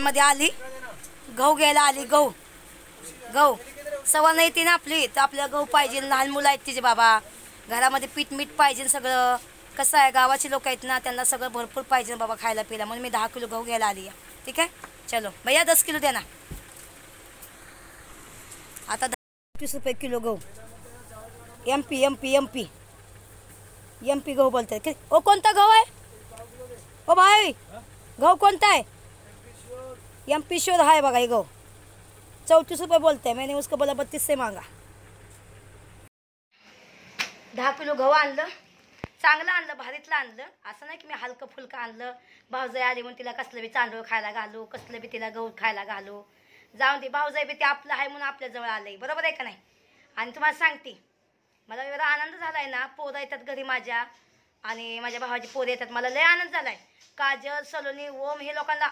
दुकानमध्ये आली. गहू घ्यायला गहू. गहू. सवय नाही ती ना आपली, तर आपल्याला गहू पाहिजे. लहान मुलं आहेत तिचे बाबा. घरामध्ये पीठ मीठ पाहिजे सगळं. कसं आहे, गावाची लोक ना, त्यांना भरपूर पाहिजे बाबा खायला पिला म्हणून मी किलो गहू घ्यायला आली. ठीक आहे? चलो. भैया दस किलो द्या ना. आता तीस रुपये किलो गहू. M P M P M P M P गहू बोलते कि- ओ, कोणता गहू आहे? ओ, भाई. गहू कोणता आहे? एम पी शोध आहे बघा हे गहू चौतीस रुपये बोलते हैं मैंने उसको बोला बत्तीस से मांगा. दहा किलो गहू आणलं चांगलं आणलं भारीतलं आणलं. असं नाही की मी हलकं फुलकं आणलं भाऊजाई आली म्हणून तिला कसलं बी तांदूळ खायला घालू कसलं बी तिला गहू खायला घालू. जाऊन दे भाऊजाई बी ते आपलं आहे म्हणून आपल्याजवळ आलं बरोबर आहे का नाही? आणि तुम्हाला सांगते मला एवढा आनंद झालाय ना पोरं येतात घरी माझ्या आणि माझ्या भावाची पोरं येतात. मला लय आनंद झाला आहे काजल सलोनी ओम हे लोकांना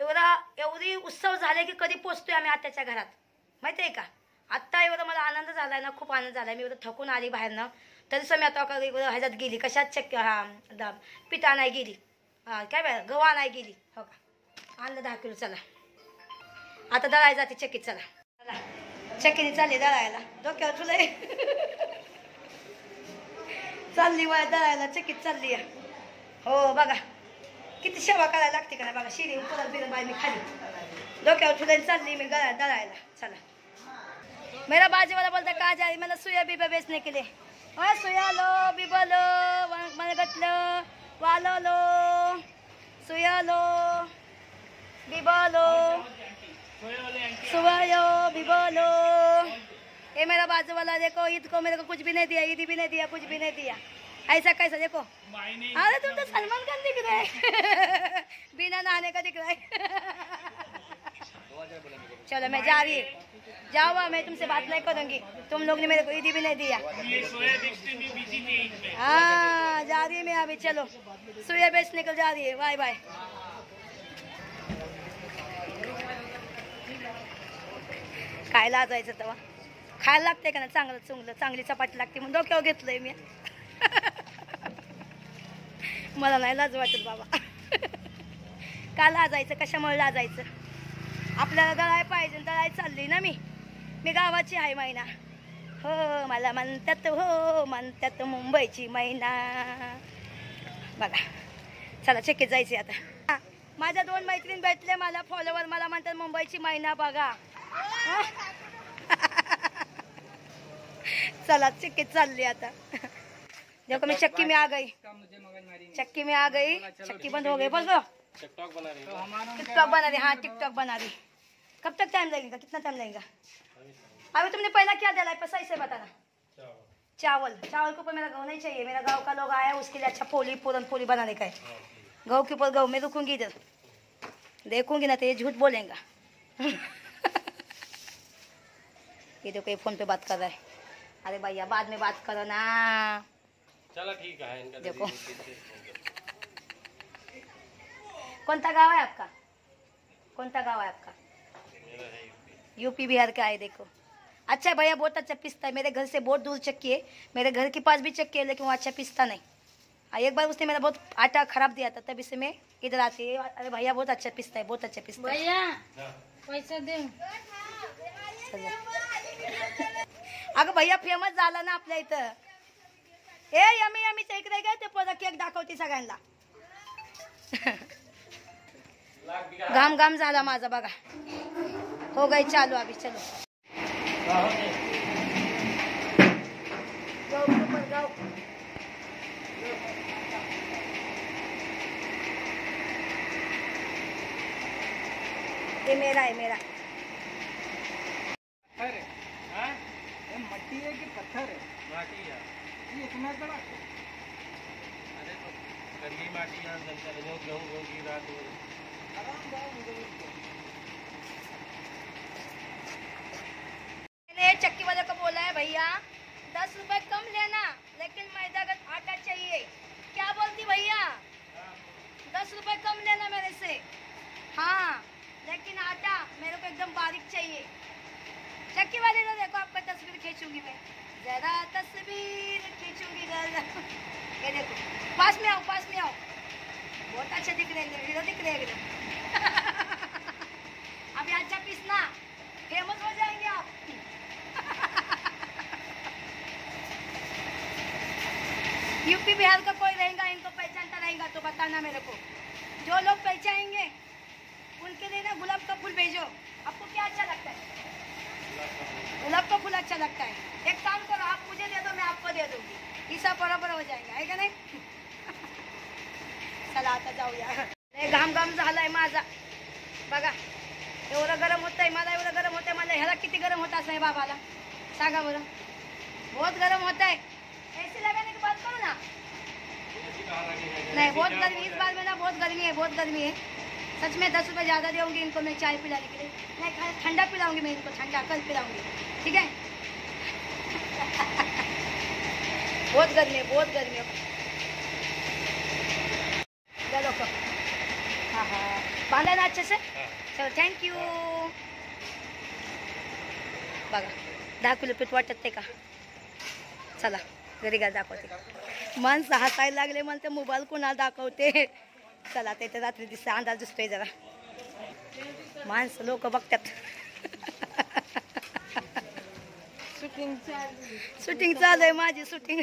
एवढा एवढी उत्सव झाले की कधी पोचतोय आम्ही आत्याच्या घरात? माहिती आहे का? आत्ता एवढा मला आनंद झाला ना खूप आनंद झाला मी एवढं थकून आली बाहेरनं तरी मी आता एवढं ह्याच्यात गेली. कशात चक्क हा दा- नाही गेली. काय बाय गव्हा नाही गेली. हो का? आणलं दहा किलो चला. आता दळाय जाते चक्कीत चला. चला. चक्कीने चालली दळायला. डोक्यावर तुला चालली वय दळायला. चक्कीत चालली आहे. हो बघा. किती सेवा करायला लागते का बघा, शिरी परत बिरं बाई मी खाली. डोक्यावर ठुलाईन चालली मी गळा, दळायला. चला. मेरा बाजू वाला बोलता का जा मला सुया बिबा बेचने के लिए सुया लो, बिबा लो मनगटलं वालो लो. सुया लो, बिबा लो. सुबह बिबो लो. ये मेरा बाजू वाला देखो ईद को मेरे को कुछ भी नहीं दिया ईद भी नहीं दिया, कुछ भी नहीं दिया. ऐसा कैसा देखो। अरे तुम तो सलमान खान दिख रहे बिना नहाने का दिख रहा है। चलो मैं जा रही जाओ वहाँ, मैं तुमसे बात नहीं करूँगी। तुम लोग ने मेरे को ईदी भी नहीं दिया। हाँ जा रही है मैं अभी चलो। सुया बेच निकल जा रही है। Bye bye. खायला जायचं तेव्हा? खायला लागतंय का ना चांगलं चुंगलं चांगली चपाती लागते म्हणून डोक्यावर घेतलंय मी. मला नाही लाज वाटत बाबा. का लाजायचं कशामुळे लाजायचं? आपल्याला दळाय पाहिजे दळाय चालली ना मी. मी गावाची आहे मैना. हो मला म्हणतात हो म्हणतात मुंबईची मैना. बघा चला चक्कीत जायचे आता. माझ्या दोन मैत्रीण भेटले मला फॉलोवर मला म्हणतात मुंबईची मैना बघा. चला चक्कीत चालली आता. देखो मैं चक्की में आ गई। चक्की में आ गई। चक्की बंद हो गई। बस टिकटॉक बना रही टिकटॉक बना रही। हाँ टिकटॉक बना रही। कब तक टाइम लगेगा? कितना टाइम लगेगा? अभी तुमने पहला क्या डाला है? सही से बताना। चावल। चावल के ऊपर मेरा गाँव नहीं चाहिए। मेरा गाँव का लोग आया उसके लिए अच्छा पोली पूरन पोली बनाने का है। गाँव के ऊपर गाँव। में रुकूँगी इधर। देखूँगी ना तो ये झूठ बोलेगा। ये देखो ये फ़ोन पे बात कर रहा है। अरे भैया बाद में बात करो ना। चलो ठीक है इनका देखो। कौन सा गाँव है आपका? कौन सा गाँव है आपका? है यूपी। बिहार का है देखो। अच्छा भैया बहुत अच्छा पिसता है। मेरे घर से बहुत दूर चक्की है। मेरे घर के पास भी चक्की है लेकिन वो अच्छा पिसता नहीं। हाँ, एक बार उसने मेरा बहुत आटा खराब दिया था तब से मैं इधर आती है। अरे भैया बहुत अच्छा पिसता है बहुत अच्छा पिसता है। भैया हाँ। पैसा दे। चला. अगं भैया फ़ेमस झाला ना आपल्या इथं ए यमी यमीच्या इकडे काय ते पोरं केक दाखवते सगळ्यांना. घाम घाम झाला माझा बघा. हो गई चालू अभी चलो. ये मेरा है मेरा. पत्थर है? हाँ? ये मट्टी है कि पत्थर है? माटी है। चक्की वाले को बोला है, भैया, दस रुपए कम लेना, लेकिन मैदा का आटा चाहिए। क्या बोलती भैया? दस रुपए कम लेना मेरे से। हाँ लेकिन आटा मेरे को एकदम बारीक चाहिए। चक्की वाले ने देखो, आपका तस्वीर खींचूँगी मैं। ज़रा तस्वीर खींचूँगी ज़रा। ये देखो, पास में आओ, पास में आओ। बहुत अच्छे दिख रहे हैं दिख रहे हैं अभी अच्छा पीसना। फ़ेमस हो जाएँगे आप। यूपी बिहार का कोई रहेगा, इनको पहचानता रहेगा तो बताना मेरे को। जो लोग पहचानेंगे, उनके लिए ना गुलाब का फूल भेजो। आपको क्या अच्छा लगता है? गुलाब का फूल अच्छा लगता है। एक काम करो आप मुझे दे दो मैं आपको दे दूँगी। ही सब बरोबर हो जाएगा आहे का नाही? चला आता जाऊया घाम घाम झालाय माझा। बघा एवढं गरम होतंय मला एवढं गरम होतंय मला ह्याला किती गरम होत असं बाबाला? सांगा बरं. बहुत गरम होता है ऐसे लगाने के बाद करो ना नहीं बहुत गर्मी इस बार में ना बहुत गर्मी है बहुत गर्मी है. सच में दस रुपये ज़्यादा दूँगी इनको मैं चाय पिलाने के लिए। नहीं खा- ठंडा पिलाऊँगी मैं इनको ठंडा कल पिलाऊँगी। ठीक है? बहुत गर्मी है बहुत गर्मी है। चलो हाँ हाँ। बांधा ना अच्छे से। चलो थैंक यू बघा दहा किलो पीठ वाटत का। चला घरी गा दाखवते माणसं हसायला लागले मला ते मोबाईल कोणाला दाखवते। चला ते तर रात्री दिसतं अंदाज दिसतोय जरा. माणसं लोक बघतात. शूटिंग चालू आहे माझी शूटिंग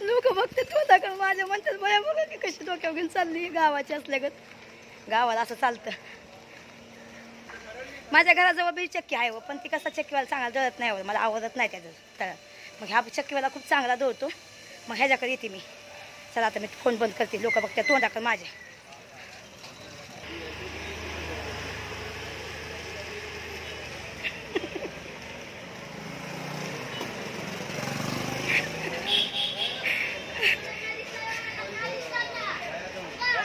लोक बघतात स्वतःकडे माझ्या म्हणतात बया बघा की कशी डोक्यावर घेऊन चालली गावाची असल्यागत. गावाला असं चालतं. माझ्या घराजवळ बी चक्की आहे हो पण ती कसा चक्कीवाला चांगला जळत नाही हो मला आवडत नाही त्याचं तळ मग ह्या चक्कीवाला खूप चांगला दळतो मग ह्याच्याकडे येते मी. चला आता मी फोन बंद करते. लोक बघतात तोंड माझ्या माझे.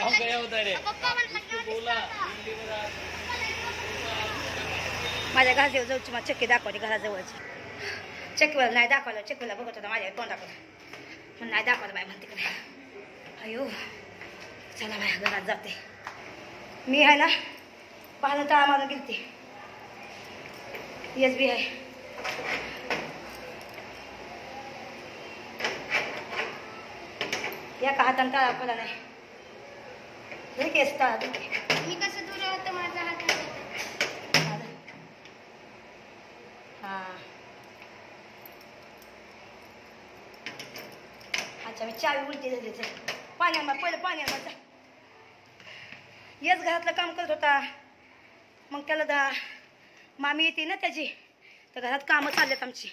माझ्या उधर है मला चक्की दाखवली घराजवळची. चक्कीवर नाही दाखवलं चक्कीला बघत होता माझ्या तोंडाकडे. पण नाही दाखवत बाय म्हणते तिकडे अयो चला बाय घरात जाते. मी आहे ना पाहणं टाळा मारून गेलते. S B I. एका हातानं तळा पडला नाही? केस तळा मी कसं दूर होतं माझा हात हा अच्छा मी चावी उलटी झाली तर पाण्यामा पहिलं पाण्यामा येच घरातलं काम करत होता. मग त्याला दा मामी येते ना त्याची. तर घरात कामं चाललेत आमची.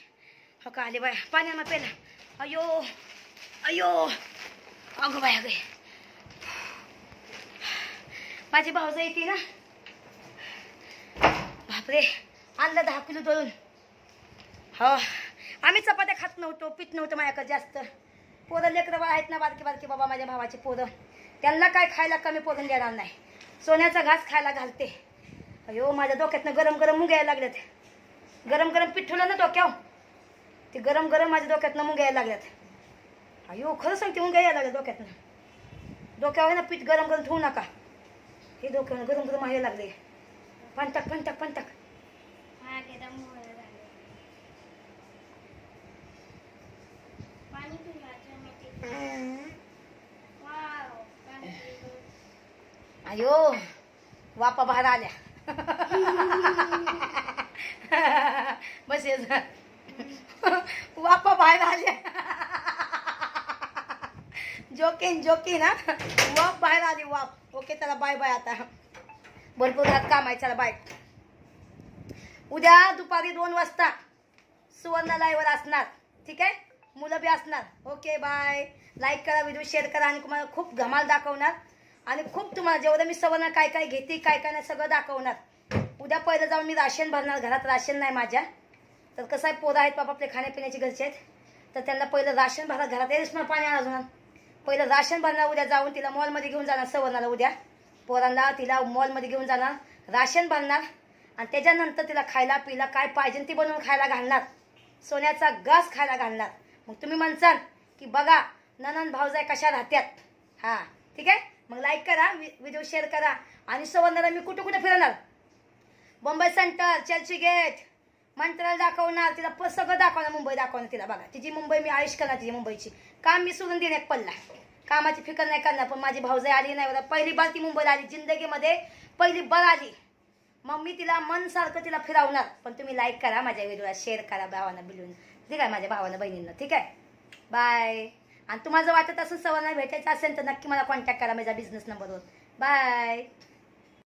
हो का आले बाया. पाण्यामा पेला अयो अयो. अगं बाया गे माझी भाऊज येते ना. बापरे आणलं दहा किलो दळून. हो आम्ही चपात्या खात नव्हतो पीठ नव्हतं माझ्याकडे जास्त. पोरं लेकरं आहेत ना बारकी बारकी बाबा माझ्या भावाचे पोरं. त्यांना काय खायला कमी पोरून देणार नाही. सोन्याचा घास खायला घालते. अयो माझ्या डोक्यातनं गरम गरम मुंग्या यायला लागल्यात. गरम गरम पीठ ना डोक्यावर. ते गरम गरम माझ्या डोक्यातनं मुंग्या यायला लागल्यात. अयो खरं सांगते मुंग्या यायला लागल्या डोक्यातनं. डोक्यावर ना पीठ गरम गरम ठेवू नका. हे डोक्यावर गरम गरम यायला लागले पंटक पंटक पंटक पाणी पिवायचं मी ते वाव पाणी पिलं. अयो वापा बाहेर आल्या. बसेल वापा बाहेर आल्या. जोकीन जोकीन हा. वाप बाहेर आली वाप. ओके चला बाय बाय आता. भरपूर रात काम आहे चला बाय उद्या दुपारी दोन वाजता सुवर्ण लाईव्हवर असणार ठीक आहे? मुलं बी असणार. ओके बाय लाईक करा व्हिडिओ शेअर करा आणि तुम्हाला खूप धमाल दाखवणार. आणि खूप तुम्हाला जेवढं मी सवर्ण काय काय घेते काय काय नाही सगळं दाखवणार. उद्या पहिलं जाऊन मी राशन भरणार घरात राशन नाही माझ्या. तर कसं आहे पोरं आहेत बाबा आपले खाण्यापिण्याचे घरचे आहेत. तर त्यांना पहिलं राशन भरा घरात येईलच मला पाणी आणा अजून पहिलं राशन भरणार उद्या जाऊन तिला मॉलमध्ये घेऊन जाणार सवर्णाला उद्या. पोरांना तिला मॉलमध्ये घेऊन जाणार राशन भरणार. आणि त्याच्यानंतर तिला खायला पिला काय पाहिजे ती बनवून खायला घालणार. सोन्याचा घास खायला घालणार. मग तुम्ही म्हणसाल की बघा ननन भाऊजाय कशा राहत्यात. हा ठीक आहे? मग लाईक करा व्हिडिओ शेअर करा. आणि सवंदाला मी कुठं कुठं फिरवणार? बॉम्बे सेंटर चर्ची गेट मंत्राला दाखवणार तिला प- सगळं दाखवणार मुंबई दाखवणार तिला. बघा तिची मुंबई मी आयुष करणार तिची मुंबईची. काम मी सोडून देण्यात पडला कामाची फिकर नाही करणार पण माझी भाऊजाई आली नाही. बरं पहिली बार ती मुंबईला आली जिंदगीमध्ये पहिली बार आली. मग मी तिला मन सारखं तिला फिरवणार. पण तुम्ही लाईक करा माझ्या व्हिडिओला शेअर करा भावांना बिलून. ठीक आहे माझ्या भावांना बहिणींना. ठीक आहे? बाय आणि तुम्हाला जर वाटत असेल सवाना भेटायचं असेल तर नक्की मला कॉन्टॅक्ट करा माझ्या बिझनेस नंबरवर बाय